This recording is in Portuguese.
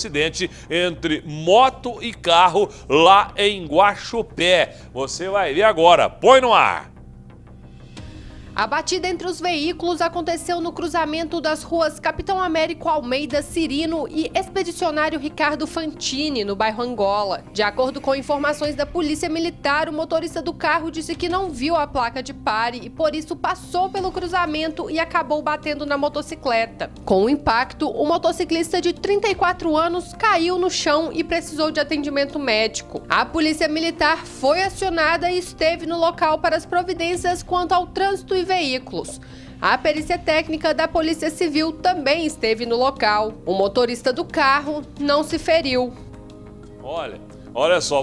acidente entre moto e carro lá em Guaxupé. Você vai ver agora. Põe no ar. A batida entre os veículos aconteceu no cruzamento das ruas Capitão Américo Almeida Cirino e Expedicionário Ricardo Fantini, no bairro Angola. De acordo com informações da Polícia Militar, o motorista do carro disse que não viu a placa de pare e por isso passou pelo cruzamento e acabou batendo na motocicleta. Com o impacto, o motociclista de 34 anos caiu no chão e precisou de atendimento médico. A Polícia Militar foi acionada e esteve no local para as providências quanto ao trânsito e veículos. A perícia técnica da Polícia Civil também esteve no local. O motorista do carro não se feriu. Olha, olha só.